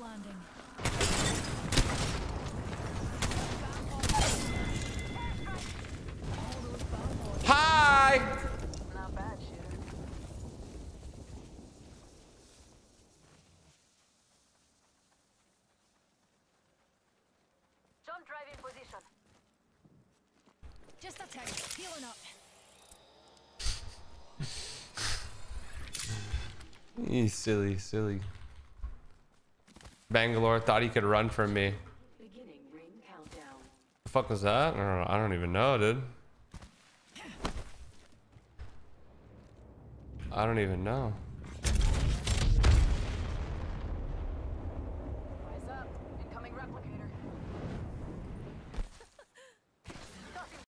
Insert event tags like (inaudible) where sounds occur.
landing. Hi! Not bad, shooter. Jump drive in position. Just a tick. Healing up. (laughs) He's silly, silly. Bangalore thought he could run from me. Beginning ring countdown. The fuck was that? I don't, I don't even know, dude. I don't even know.